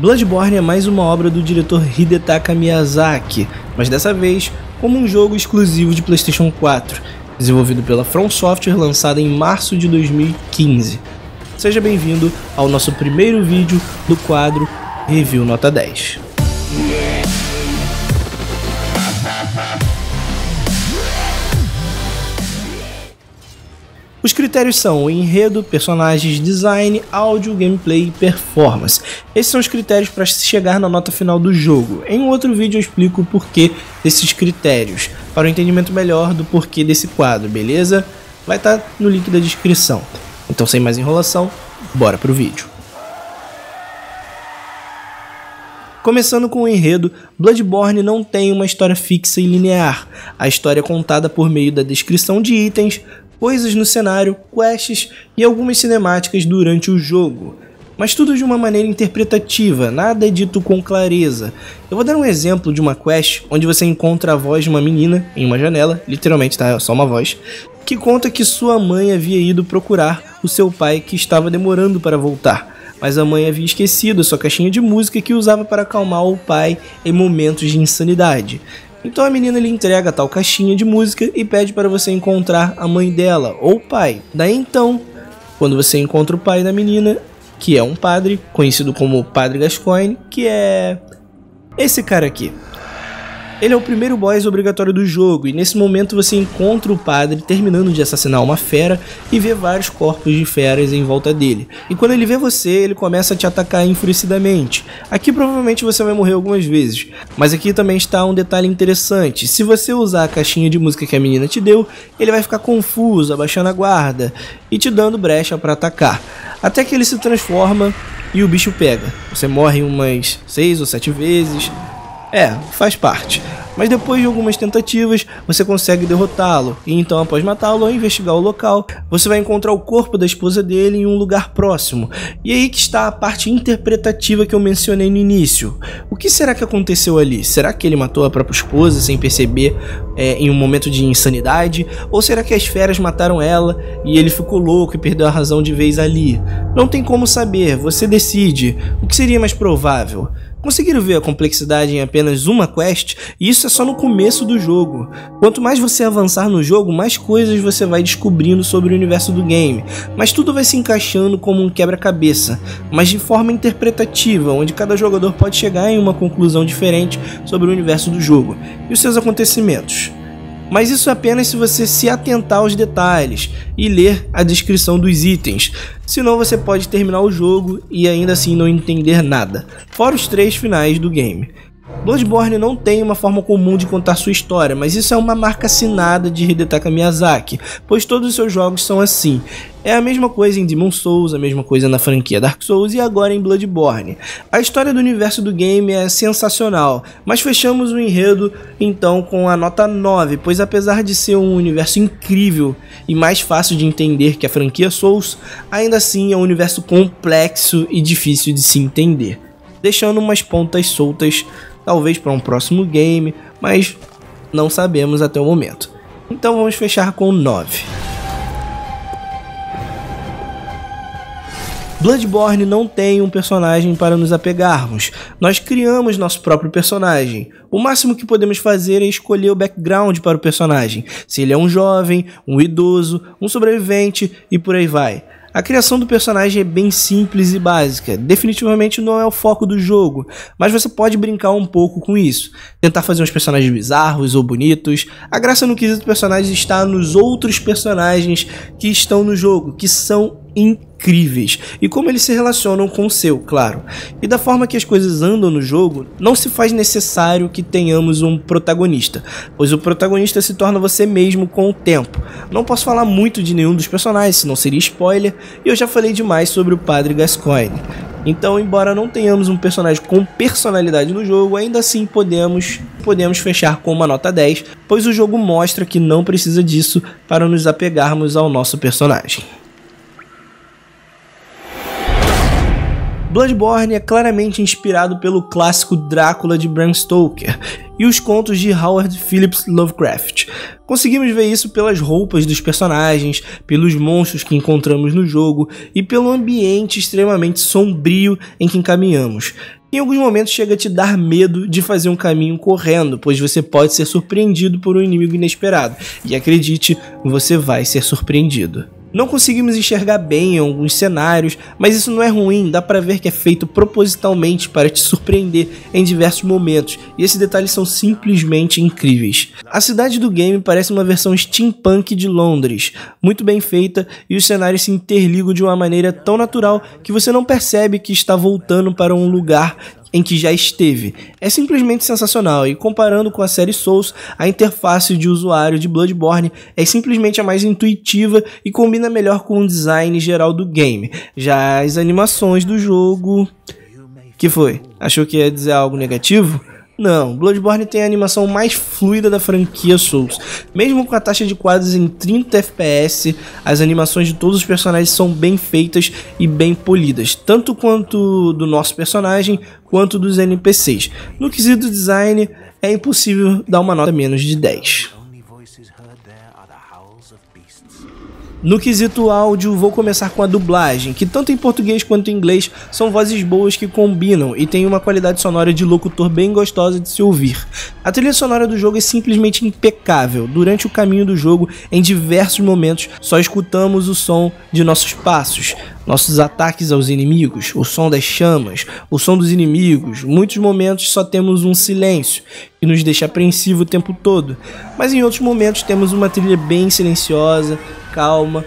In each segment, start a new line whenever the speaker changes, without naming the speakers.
Bloodborne é mais uma obra do diretor Hidetaka Miyazaki, mas dessa vez como um jogo exclusivo de PlayStation 4, desenvolvido pela From Software, lançado em março de 2015. Seja bem-vindo ao nosso primeiro vídeo do quadro Review Nota 10. Os critérios são enredo, personagens, design, áudio, gameplay e performance. Esses são os critérios para chegar na nota final do jogo. Em outro vídeo eu explico o porquê desses critérios, para o um entendimento melhor do porquê desse quadro, beleza? Vai estar tá no link da descrição. Então sem mais enrolação, bora pro vídeo. Começando com o enredo, Bloodborne não tem uma história fixa e linear. A história é contada por meio da descrição de itens, coisas no cenário, quests e algumas cinemáticas durante o jogo. Mas tudo de uma maneira interpretativa, nada é dito com clareza. Eu vou dar um exemplo de uma quest onde você encontra a voz de uma menina em uma janela, literalmente tá, é só uma voz, que conta que sua mãe havia ido procurar o seu pai que estava demorando para voltar mas a mãe havia esquecido a sua caixinha de música que usava para acalmar o pai em momentos de insanidade. Então a menina lhe entrega tal caixinha de música e pede para você encontrar a mãe dela ou o pai. Daí então, quando você encontra o pai da menina, que é um padre, conhecido como Padre Gascoigne, que é esse cara aqui. Ele é o primeiro boss obrigatório do jogo, e nesse momento você encontra o padre terminando de assassinar uma fera e vê vários corpos de feras em volta dele. E quando ele vê você, ele começa a te atacar enfurecidamente. Aqui provavelmente você vai morrer algumas vezes, mas aqui também está um detalhe interessante. Se você usar a caixinha de música que a menina te deu, ele vai ficar confuso, abaixando a guarda e te dando brecha para atacar. Até que ele se transforma e o bicho pega. Você morre umas 6 ou 7 vezes. É, faz parte mas depois de algumas tentativas você consegue derrotá-lo. E então, após matá-lo ou investigar o local, você vai encontrar o corpo da esposa dele em um lugar próximo. E aí que está a parte interpretativa que eu mencionei no início. O que será que aconteceu ali? Será que ele matou a própria esposa sem perceber é, em um momento de insanidade? Ou será que as feras mataram ela e ele ficou louco e perdeu a razão de vez ali? Não tem como saber, você decide. O que seria mais provável? Conseguiram ver a complexidade em apenas uma quest? E isso é só no começo do jogo. Quanto mais você avançar no jogo, mais coisas você vai descobrindo sobre o universo do game, mas tudo vai se encaixando como um quebra-cabeça, mas de forma interpretativa, onde cada jogador pode chegar em uma conclusão diferente sobre o universo do jogo e os seus acontecimentos. Mas isso apenas se você se atentar aos detalhes e ler a descrição dos itens, senão você pode terminar o jogo e ainda assim não entender nada, fora os três finais do game. Bloodborne não tem uma forma comum de contar sua história, mas isso é uma marca assinada de Hidetaka Miyazaki, pois todos os seus jogos são assim. É a mesma coisa em Demon Souls, a mesma coisa na franquia Dark Souls e agora em Bloodborne. A história do universo do game é sensacional, mas fechamos o enredo então com a nota 9, pois apesar de ser um universo incrível e mais fácil de entender que a franquia Souls, ainda assim é um universo complexo e difícil de se entender, deixando umas pontas soltas talvez para um próximo game, mas não sabemos até o momento. Então vamos fechar com 9. Bloodborne não tem um personagem para nos apegarmos. Nós criamos nosso próprio personagem. O máximo que podemos fazer é escolher o background para o personagem. Se ele é um jovem, um idoso, um sobrevivente e por aí vai. A criação do personagem é bem simples e básica, definitivamente não é o foco do jogo, mas você pode brincar um pouco com isso, tentar fazer uns personagens bizarros ou bonitos. A graça no quesito personagens está nos outros personagens que estão no jogo, que são incríveis e como eles se relacionam com o seu, claro. E da forma que as coisas andam no jogo, não se faz necessário que tenhamos um protagonista, pois o protagonista se torna você mesmo com o tempo. Não posso falar muito de nenhum dos personagens, senão seria spoiler, e eu já falei demais sobre o Padre Gascoigne. Então, embora não tenhamos um personagem com personalidade no jogo, ainda assim podemos podemos fechar com uma nota 10, pois o jogo mostra que não precisa disso para nos apegarmos ao nosso personagem. Bloodborne é claramente inspirado pelo clássico Drácula de Bram Stoker e os contos de Howard Phillips Lovecraft. Conseguimos ver isso pelas roupas dos personagens, pelos monstros que encontramos no jogo e pelo ambiente extremamente sombrio em que encaminhamos. Em alguns momentos chega a te dar medo de fazer um caminho correndo, pois você pode ser surpreendido por um inimigo inesperado. E acredite, você vai ser surpreendido. Não conseguimos enxergar bem em alguns cenários, mas isso não é ruim, dá para ver que é feito propositalmente para te surpreender em diversos momentos, e esses detalhes são simplesmente incríveis. A cidade do game parece uma versão steampunk de Londres, muito bem feita, e os cenários se interligam de uma maneira tão natural que você não percebe que está voltando para um lugar em que já esteve. É simplesmente sensacional e comparando com a série Souls, a interface de usuário de Bloodborne é simplesmente a mais intuitiva e combina melhor com o design geral do game. Já as animações do jogo, que foi? Achou que ia dizer algo negativo? Não, Bloodborne tem a animação mais fluida da franquia Souls. Mesmo com a taxa de quadros em 30 FPS, as animações de todos os personagens são bem feitas e bem polidas, tanto quanto do nosso personagem quanto dos NPCs. No quesito design, é impossível dar uma nota menos de 10. No quesito áudio, vou começar com a dublagem, que tanto em português quanto em inglês são vozes boas que combinam e tem uma qualidade sonora de locutor bem gostosa de se ouvir. A trilha sonora do jogo é simplesmente impecável. Durante o caminho do jogo, em diversos momentos, só escutamos o som de nossos passos, nossos ataques aos inimigos, o som das chamas, o som dos inimigos. Muitos momentos só temos um silêncio que nos deixa apreensivo o tempo todo, mas em outros momentos temos uma trilha bem silenciosa calma,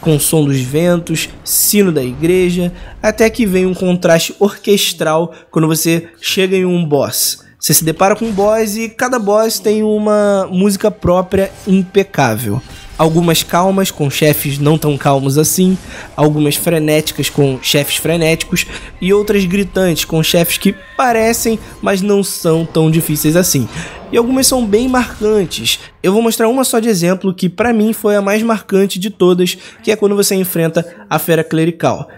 com o som dos ventos, sino da igreja, até que vem um contraste orquestral quando você chega em um boss. Você se depara com um boss e cada boss tem uma música própria impecável algumas calmas com chefes não tão calmos assim, algumas frenéticas com chefes frenéticos e outras gritantes com chefes que parecem, mas não são tão difíceis assim. E algumas são bem marcantes. Eu vou mostrar uma só de exemplo que para mim foi a mais marcante de todas, que é quando você enfrenta a fera clerical.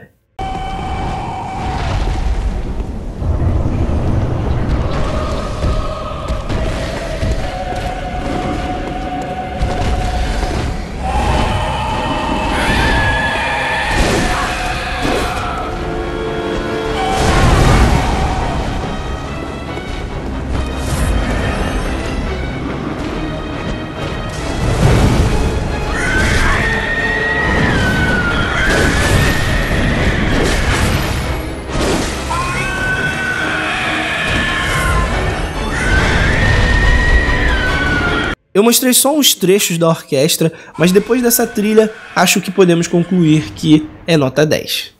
Eu mostrei só uns trechos da orquestra, mas depois dessa trilha, acho que podemos concluir que é nota 10.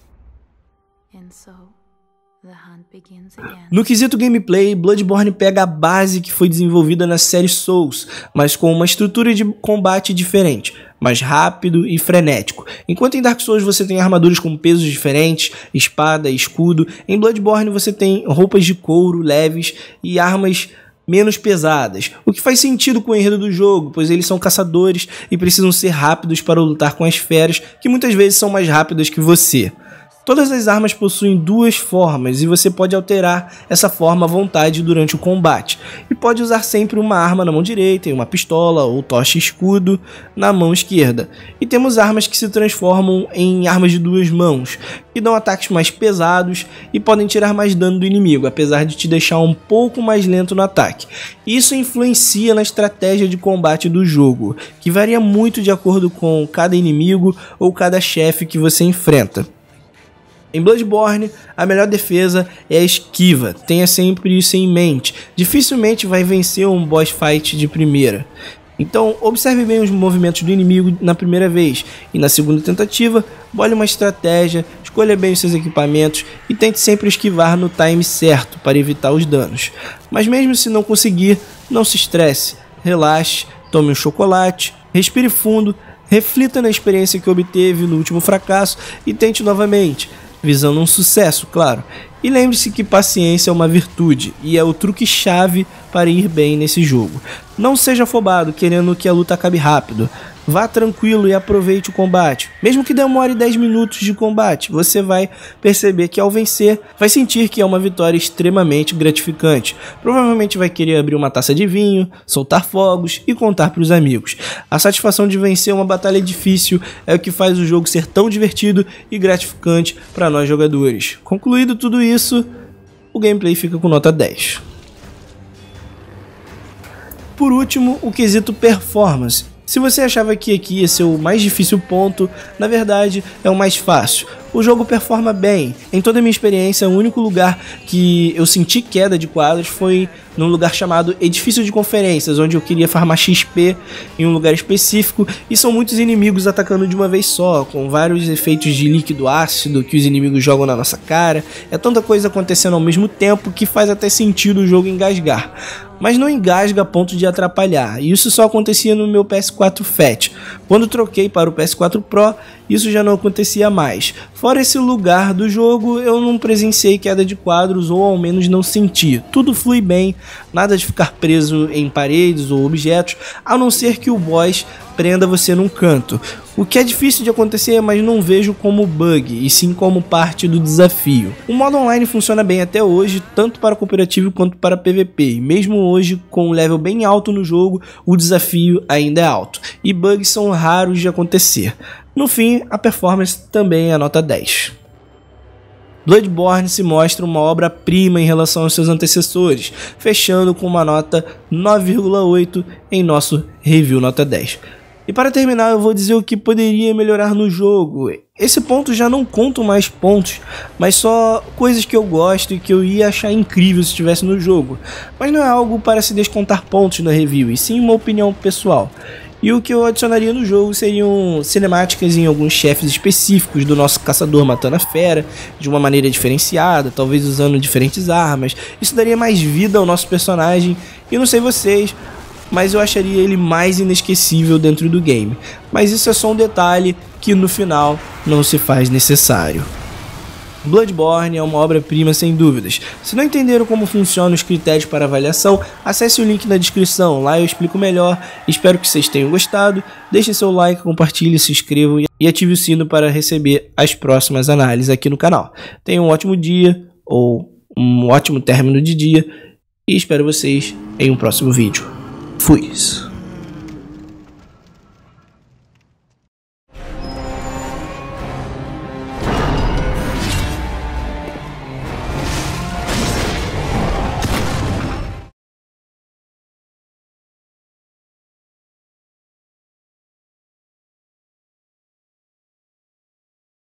No quesito gameplay, Bloodborne pega a base que foi desenvolvida na série Souls, mas com uma estrutura de combate diferente, mais rápido e frenético. Enquanto em Dark Souls você tem armaduras com pesos diferentes, espada, escudo, em Bloodborne você tem roupas de couro leves e armas menos pesadas, o que faz sentido com o enredo do jogo, pois eles são caçadores e precisam ser rápidos para lutar com as feras, que muitas vezes são mais rápidas que você. Todas as armas possuem duas formas e você pode alterar essa forma à vontade durante o combate. E pode usar sempre uma arma na mão direita e uma pistola ou tocha escudo na mão esquerda. E temos armas que se transformam em armas de duas mãos, que dão ataques mais pesados e podem tirar mais dano do inimigo, apesar de te deixar um pouco mais lento no ataque. Isso influencia na estratégia de combate do jogo, que varia muito de acordo com cada inimigo ou cada chefe que você enfrenta. Em Bloodborne, a melhor defesa é a esquiva, tenha sempre isso em mente. Dificilmente vai vencer um boss fight de primeira. Então, observe bem os movimentos do inimigo na primeira vez e na segunda tentativa, bole uma estratégia, escolha bem os seus equipamentos e tente sempre esquivar no time certo para evitar os danos. Mas mesmo se não conseguir, não se estresse, relaxe, tome um chocolate, respire fundo, reflita na experiência que obteve no último fracasso e tente novamente visando um sucesso, claro. E lembre-se que paciência é uma virtude e é o truque-chave para ir bem nesse jogo. Não seja afobado querendo que a luta acabe rápido. Vá tranquilo e aproveite o combate. Mesmo que demore 10 minutos de combate, você vai perceber que ao vencer, vai sentir que é uma vitória extremamente gratificante. Provavelmente vai querer abrir uma taça de vinho, soltar fogos e contar para os amigos. A satisfação de vencer uma batalha difícil é o que faz o jogo ser tão divertido e gratificante para nós jogadores. Concluído tudo isso, o gameplay fica com nota 10. Por último, o quesito performance. Se você achava que aqui ia ser o mais difícil ponto, na verdade é o mais fácil. O jogo performa bem. Em toda a minha experiência, o único lugar que eu senti queda de quadros foi num lugar chamado Edifício de Conferências, onde eu queria farmar XP em um lugar específico, e são muitos inimigos atacando de uma vez só, com vários efeitos de líquido ácido que os inimigos jogam na nossa cara. É tanta coisa acontecendo ao mesmo tempo que faz até sentido o jogo engasgar mas não engasga a ponto de atrapalhar. E isso só acontecia no meu PS4 Fat. Quando troquei para o PS4 Pro, isso já não acontecia mais. Fora esse lugar do jogo, eu não presenciei queda de quadros ou ao menos não senti. Tudo flui bem, nada de ficar preso em paredes ou objetos, a não ser que o boss prenda você num canto. O que é difícil de acontecer, mas não vejo como bug, e sim como parte do desafio. O modo online funciona bem até hoje, tanto para cooperativo quanto para PVP, e mesmo hoje, com um level bem alto no jogo, o desafio ainda é alto, e bugs são raros de acontecer. No fim, a performance também é nota 10. Bloodborne se mostra uma obra-prima em relação aos seus antecessores, fechando com uma nota 9,8 em nosso review nota 10. E para terminar, eu vou dizer o que poderia melhorar no jogo. Esse ponto já não conto mais pontos, mas só coisas que eu gosto e que eu ia achar incrível se estivesse no jogo. Mas não é algo para se descontar pontos na review, e sim uma opinião pessoal. E o que eu adicionaria no jogo seriam cinemáticas em alguns chefes específicos do nosso caçador matando a fera de uma maneira diferenciada, talvez usando diferentes armas. Isso daria mais vida ao nosso personagem. E não sei vocês, mas eu acharia ele mais inesquecível dentro do game. Mas isso é só um detalhe que no final não se faz necessário. Bloodborne é uma obra-prima sem dúvidas. Se não entenderam como funcionam os critérios para avaliação, acesse o link na descrição, lá eu explico melhor. Espero que vocês tenham gostado. Deixe seu like, compartilhe, se inscrevam e ative o sino para receber as próximas análises aqui no canal. Tenham um ótimo dia ou um ótimo término de dia e espero vocês em um próximo vídeo. Fui.